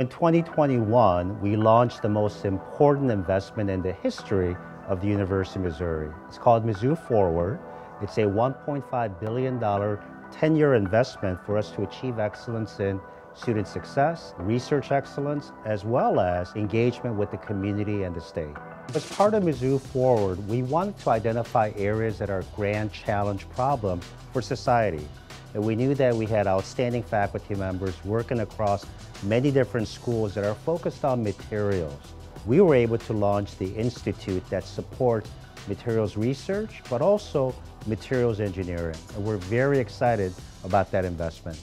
In 2021, we launched the most important investment in the history of the University of Missouri. It's called Mizzou Forward. It's a $1.5 billion 10-year investment for us to achieve excellence in student success, research excellence, as well as engagement with the community and the state. As part of Mizzou Forward, we wanted to identify areas that are grand challenge problem for society. And we knew that we had outstanding faculty members working across many different schools that are focused on materials. We were able to launch the institute that supports materials research, but also materials engineering. And we're very excited about that investment.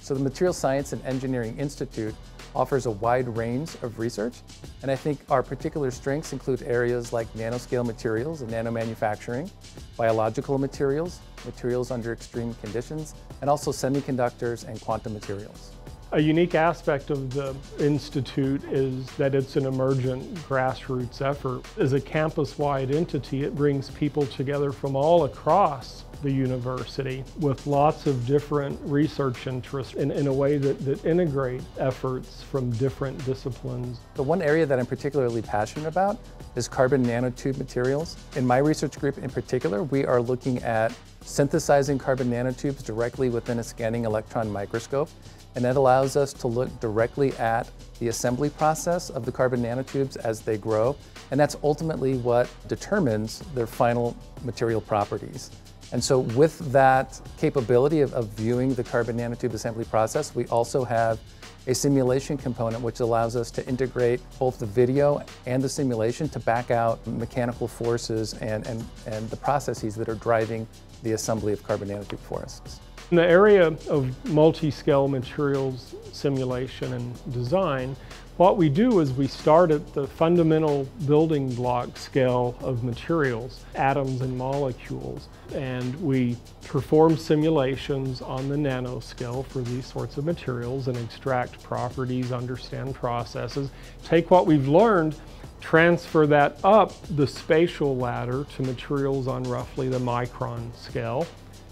So the Material Science and Engineering Institute offers a wide range of research, and I think our particular strengths include areas like nanoscale materials and nanomanufacturing, biological materials, materials under extreme conditions, and also semiconductors and quantum materials. A unique aspect of the Institute is that it's an emergent grassroots effort. As a campus-wide entity, it brings people together from all across the university with lots of different research interests in, in a way that, that integrate efforts from different disciplines. The one area that I'm particularly passionate about is carbon nanotube materials. In my research group in particular, we are looking at synthesizing carbon nanotubes directly within a scanning electron microscope and that allows us to look directly at the assembly process of the carbon nanotubes as they grow, and that's ultimately what determines their final material properties. And so with that capability of, of viewing the carbon nanotube assembly process, we also have a simulation component which allows us to integrate both the video and the simulation to back out mechanical forces and, and, and the processes that are driving the assembly of carbon nanotube forests. In the area of multi-scale materials simulation and design, what we do is we start at the fundamental building block scale of materials, atoms and molecules, and we perform simulations on the nanoscale for these sorts of materials and extract properties, understand processes, take what we've learned transfer that up the spatial ladder to materials on roughly the micron scale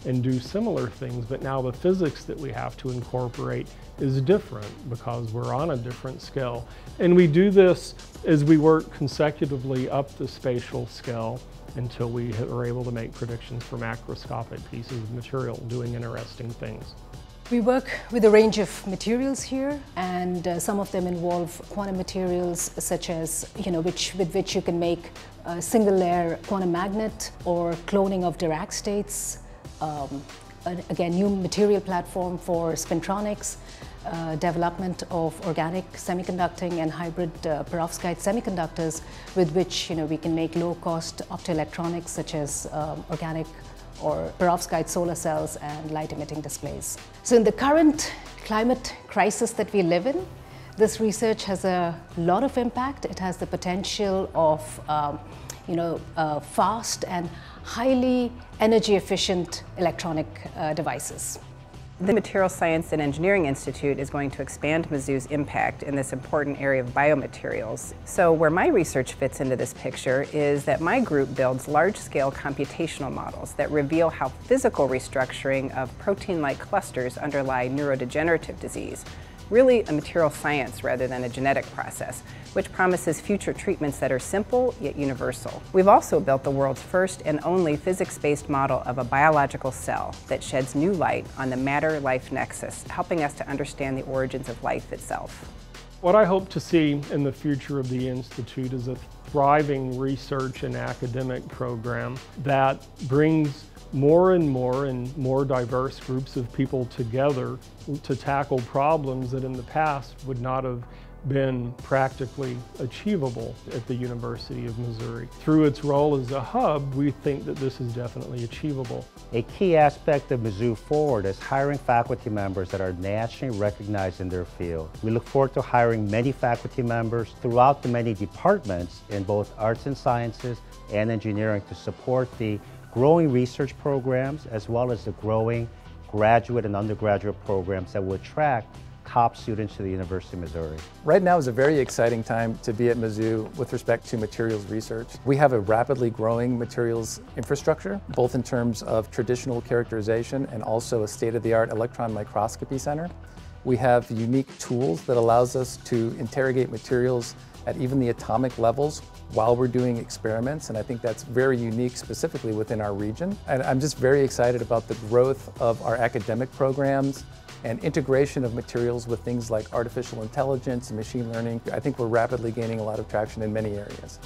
and do similar things, but now the physics that we have to incorporate is different because we're on a different scale. And we do this as we work consecutively up the spatial scale until we are able to make predictions for macroscopic pieces of material doing interesting things. We work with a range of materials here and uh, some of them involve quantum materials such as, you know, which, with which you can make a single layer quantum magnet or cloning of Dirac states um, again, new material platform for spintronics, uh, development of organic semiconducting and hybrid uh, perovskite semiconductors with which you know, we can make low-cost optoelectronics such as um, organic or perovskite solar cells and light-emitting displays. So in the current climate crisis that we live in, this research has a lot of impact. It has the potential of um, you know, uh, fast and highly energy efficient electronic uh, devices. The Material Science and Engineering Institute is going to expand Mizzou's impact in this important area of biomaterials. So where my research fits into this picture is that my group builds large-scale computational models that reveal how physical restructuring of protein-like clusters underlie neurodegenerative disease, really a material science rather than a genetic process, which promises future treatments that are simple yet universal. We've also built the world's first and only physics-based model of a biological cell that sheds new light on the matter-life nexus, helping us to understand the origins of life itself. What I hope to see in the future of the Institute is a thriving research and academic program that brings more and more and more diverse groups of people together to tackle problems that in the past would not have been practically achievable at the University of Missouri. Through its role as a hub, we think that this is definitely achievable. A key aspect of Mizzou Forward is hiring faculty members that are nationally recognized in their field. We look forward to hiring many faculty members throughout the many departments in both arts and sciences and engineering to support the growing research programs as well as the growing graduate and undergraduate programs that will attract top students to the University of Missouri. Right now is a very exciting time to be at Mizzou with respect to materials research. We have a rapidly growing materials infrastructure, both in terms of traditional characterization and also a state-of-the-art electron microscopy center. We have unique tools that allows us to interrogate materials at even the atomic levels while we're doing experiments, and I think that's very unique specifically within our region. And I'm just very excited about the growth of our academic programs and integration of materials with things like artificial intelligence and machine learning. I think we're rapidly gaining a lot of traction in many areas.